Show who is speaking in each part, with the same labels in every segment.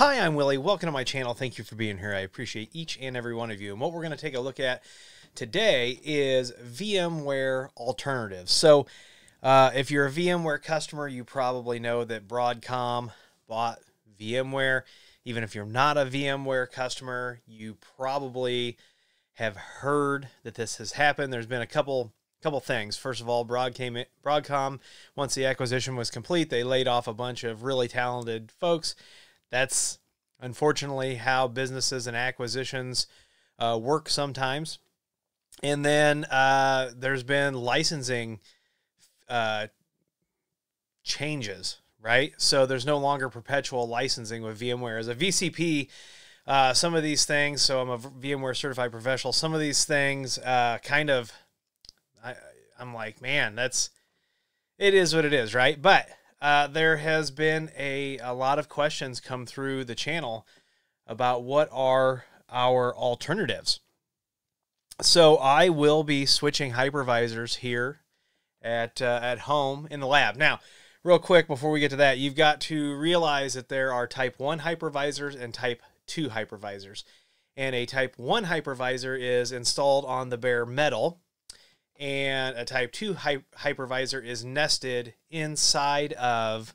Speaker 1: Hi, I'm Willie. Welcome to my channel. Thank you for being here. I appreciate each and every one of you. And what we're going to take a look at today is VMware alternatives. So, uh, if you're a VMware customer, you probably know that Broadcom bought VMware. Even if you're not a VMware customer, you probably have heard that this has happened. There's been a couple couple things. First of all, Broadcom, Broadcom, once the acquisition was complete, they laid off a bunch of really talented folks that's unfortunately how businesses and acquisitions uh, work sometimes. And then uh, there's been licensing uh, changes, right? So there's no longer perpetual licensing with VMware. As a VCP, uh, some of these things, so I'm a VMware certified professional, some of these things uh, kind of, I, I'm like, man, that's, it is what it is, right? But uh, there has been a, a lot of questions come through the channel about what are our alternatives. So I will be switching hypervisors here at uh, at home in the lab. Now, real quick before we get to that, you've got to realize that there are type 1 hypervisors and type 2 hypervisors. And a type 1 hypervisor is installed on the bare metal and a type 2 hy- hypervisor is nested inside of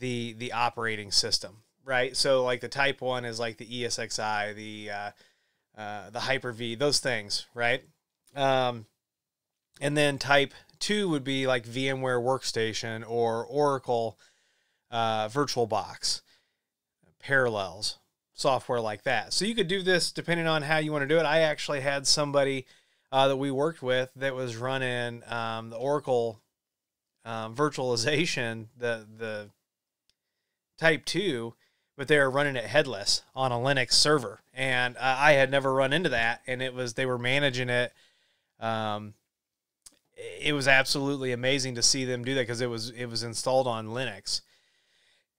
Speaker 1: the the operating system right? So like the type 1 is like the esxi the uh, uh, the hyper-v those things right? Um, and then type 2 would be like vmware workstation or oracle uh, virtualbox parallels software like that. So you could do this depending on how you want to do it. I actually had somebody uh, that we worked with that was running um, the Oracle um, virtualization, the the Type Two, but they were running it headless on a Linux server, and uh, I had never run into that, and it was they were managing it. Um, it was absolutely amazing to see them do that because it was it was installed on Linux.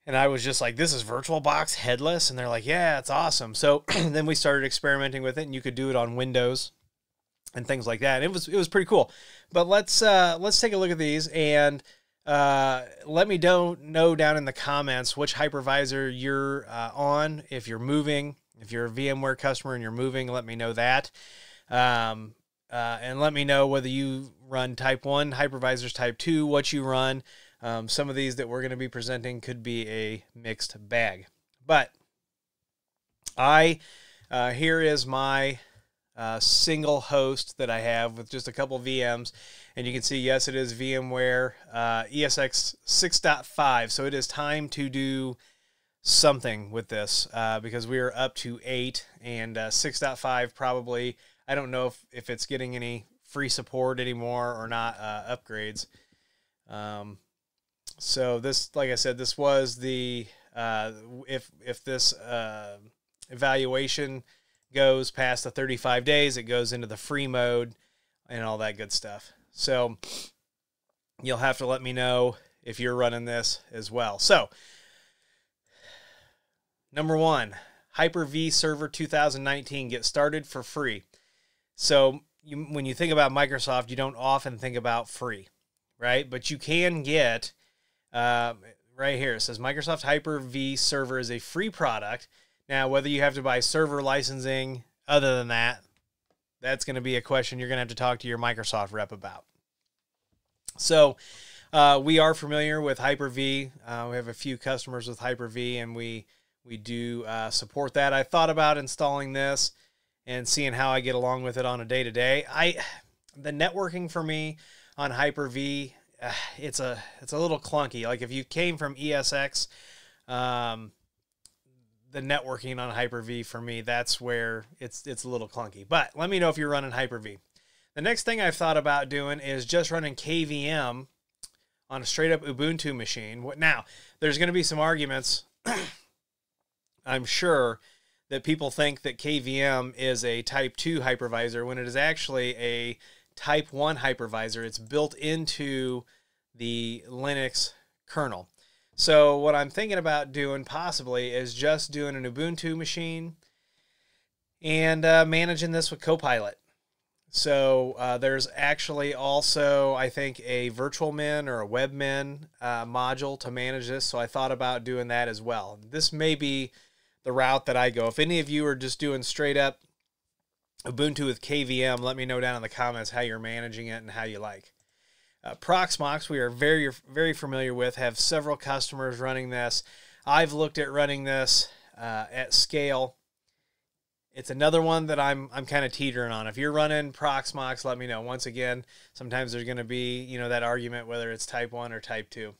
Speaker 1: And I was just like, this is VirtualBox headless. And they're like, yeah, it's awesome. So then we started experimenting with it, and you could do it on Windows and things like that. It was it was pretty cool. But let's uh, let's take a look at these and uh, let me know, know down in the comments which hypervisor you're uh, on. If you're moving, if you're a VMware customer and you're moving, let me know that. Um, uh, and let me know whether you run Type One hypervisors, Type Two, what you run. Um, some of these that we're going to be presenting could be a mixed bag, but I uh, here is my uh, single host that I have with just a couple VMs. And you can see, yes, it is VMware uh, ESX 6.5. So it is time to do something with this uh, because we are up to 8 and uh, 6.5 probably. I don't know if, if it's getting any free support anymore or not uh, upgrades. Um, so this, like I said, this was the uh, if if this evaluation goes past the 35 days, it goes into the free mode and all that good stuff. So you'll have to let me know if you're running this as well. So, number one, Hyper V Server 2019 get started for free. So, you, when you think about Microsoft, you don't often think about free, right? But you can get uh, right here. It says Microsoft Hyper V Server is a free product now, whether you have to buy server licensing, other than that, that's going to be a question you're going to have to talk to your Microsoft rep about. So, uh, we are familiar with Hyper-V. Uh, we have a few customers with Hyper-V, and we we do uh, support that. I thought about installing this and seeing how I get along with it on a day to day. I the networking for me on Hyper-V, uh, it's a it's a little clunky. Like if you came from ESX, um, the networking on Hyper-V for me, that's where it's it's a little clunky. But let me know if you're running Hyper-V. The next thing I've thought about doing is just running KVM on a straight up Ubuntu machine. Now, there's going to be some arguments, I'm sure, that people think that KVM is a Type 2 hypervisor when it is actually a Type 1 hypervisor. It's built into the Linux kernel. So what I'm thinking about doing possibly is just doing an Ubuntu machine and uh, managing this with Cockpit. So uh, there's actually also, I think, a virtualmin or a webmin uh, module to manage this. So I thought about doing that as well. This may be the route that I go. If any of you are just doing straight up Ubuntu with KVM, let me know down in the comments how you're managing it and how you like. Uh, Proxmox, we are very, very familiar with, have several customers running this. I've looked at running this uh, at scale. It's another one that I'm I'm kind of teetering on. If you're running Proxmox, let me know. Once again, sometimes there's going to be you know that argument whether it's Type One or Type Two.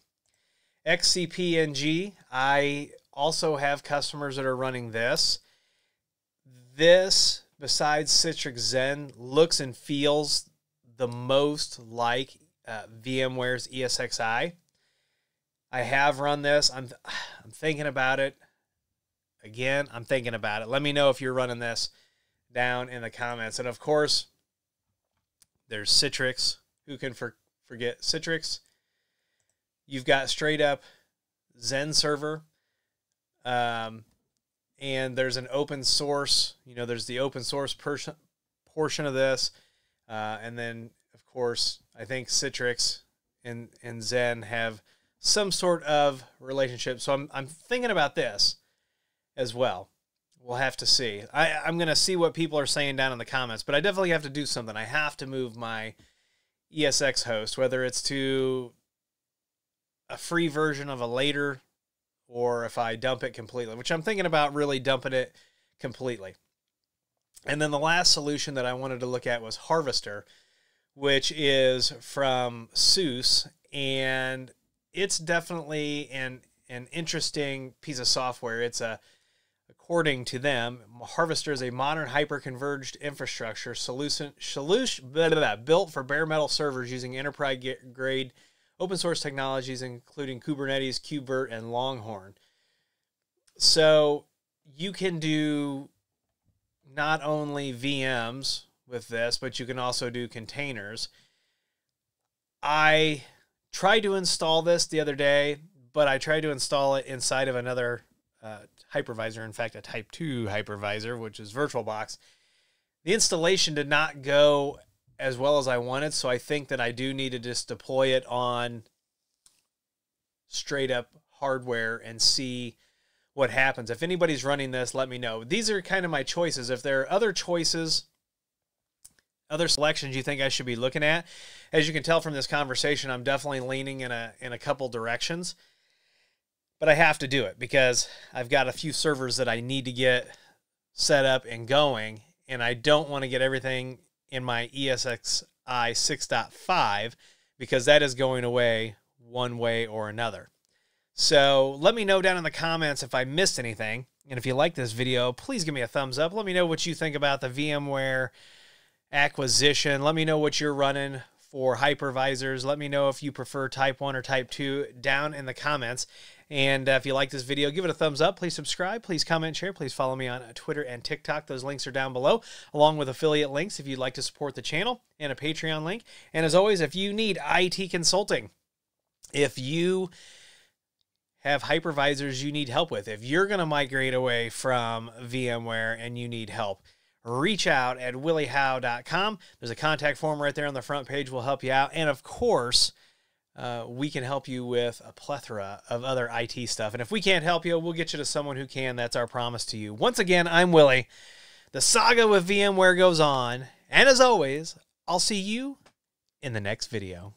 Speaker 1: XCP-ng, I also have customers that are running this. This besides Citrix Xen, looks and feels the most like uh, VMware's ESXi. I have run this. I'm I'm thinking about it. Again, I'm thinking about it. Let me know if you're running this down in the comments. And of course, there's Citrix. Who can for, forget Citrix? You've got straight up Xen server. Um, and there's an open source. You know, there's the open source portion portion of this, uh, and then course I think Citrix and and Xen have some sort of relationship. So I'm I'm thinking about this as well. We'll have to see. I, I'm gonna see what people are saying down in the comments, but I definitely have to do something. I have to move my ESX host, whether it's to a free version of a later or if I dump it completely, which I'm thinking about really dumping it completely. And then the last solution that I wanted to look at was Harvester, which is from SUSE, and it's definitely an an interesting piece of software. It's a according to them, Harvester is a modern hyper-converged infrastructure solution, solution blah, blah, blah, built for bare metal servers using enterprise grade open source technologies, including Kubernetes, KubeVirt, and Longhorn. So you can do not only VMs with this, but you can also do containers. I tried to install this the other day, but I tried to install it inside of another uh, hypervisor, in fact, a Type 2 hypervisor, which is VirtualBox. The installation did not go as well as I wanted. So I think that I do need to just deploy it on straight up hardware and see what happens. If anybody's running this, let me know. These are kind of my choices. If there are other choices, other selections you think I should be looking at, as you can tell from this conversation, I'm definitely leaning in a in a couple directions. But I have to do it because I've got a few servers that I need to get set up and going, and I don't want to get everything in my ESXi 6.5 because that is going away one way or another. So let me know down in the comments if I missed anything. And if you like this video, please give me a thumbs up. Let me know what you think about the VMware acquisition. Let me know what you're running for hypervisors. Let me know if you prefer type 1 or type 2 down in the comments. And uh, if you like this video, give it a thumbs up. Please subscribe. Please comment, share. Please follow me on Twitter and TikTok. Those links are down below, along with affiliate links if you'd like to support the channel and a Patreon link. And as always, if you need IT consulting, if you have hypervisors you need help with, if you're going to migrate away from VMware and you need help, reach out at williehowe.com. There's a contact form right there on the front page. We'll help you out. And of course, uh, we can help you with a plethora of other IT stuff. And if we can't help you, we'll get you to someone who can. That's our promise to you. Once again, I'm Willie. The saga with VMware goes on. And as always, I'll see you in the next video.